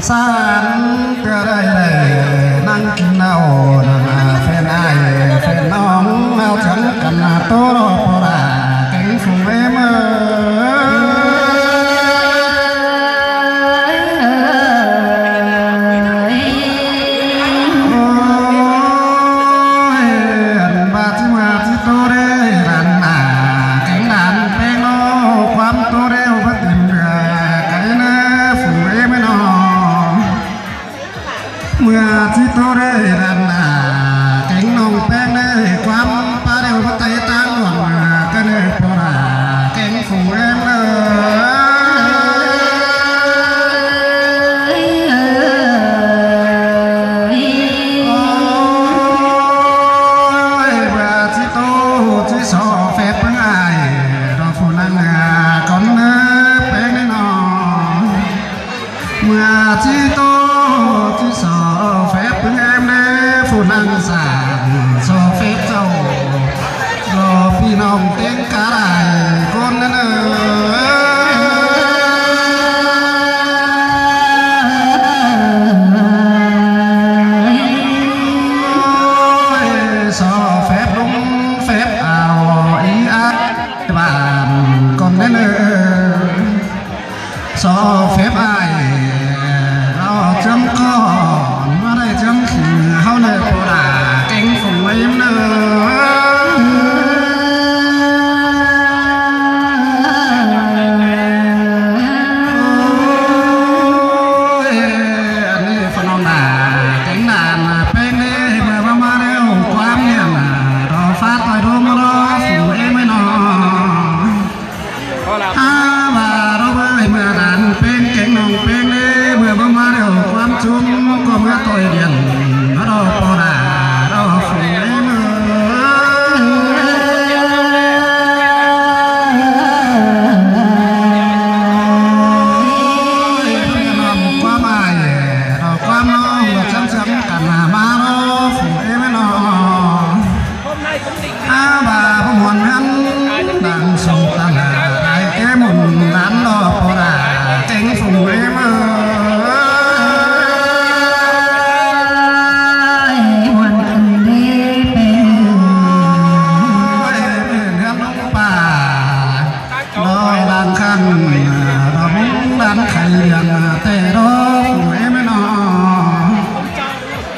sáng cơ đây này năng nào là phen ai, phèn nóng mau chẳng cần tốt chi tô chi sợ phép em đế phụ năng sản cho phép giàu lò phi nòng tiếng cá đài, con nên Hãy phép đúng, phép ảo, ý ác bạn còn nên so phép cánh mà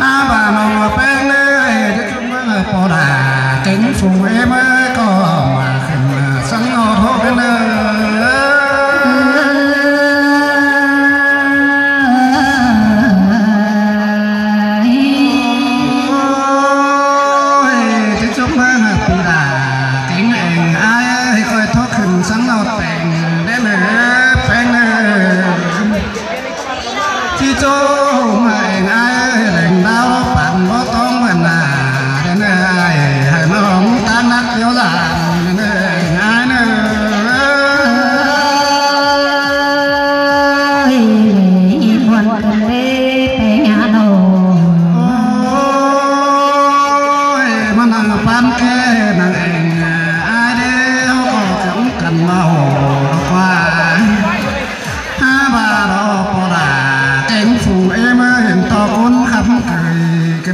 ta bà mong bên này chúng mới là bỏ đà kính phụ em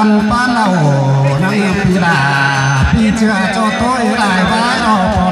con ba lầu năng lượng đã đi chữa cho tôi lại vãi đỏ bỏ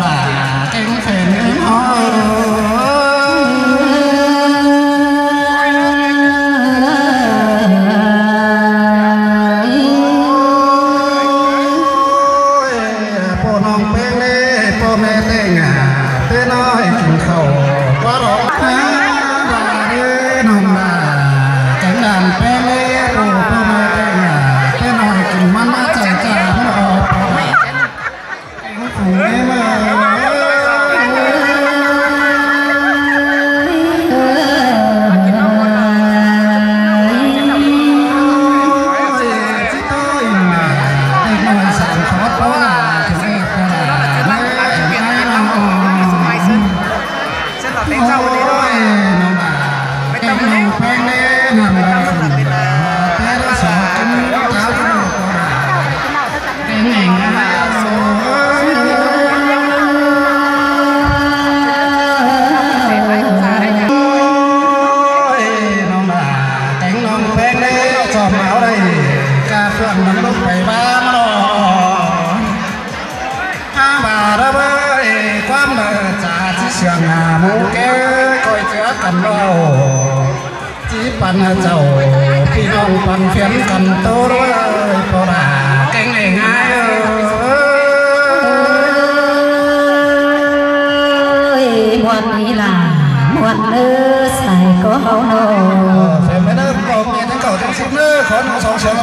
ca phượng nằm lúc bảy ba mà đỏ ha bà đó bơi quan mà trả chỉ sườn à mũ kế coi chữa cần bao chỉ pan chầu khi non pan phiến cần tô đó có là cánh này ngay ơi muôn ý là muôn nữ xài có hậu nổ phải mấy nơi có nghe thấy cầu trong sông nữa khó nó sóng sướng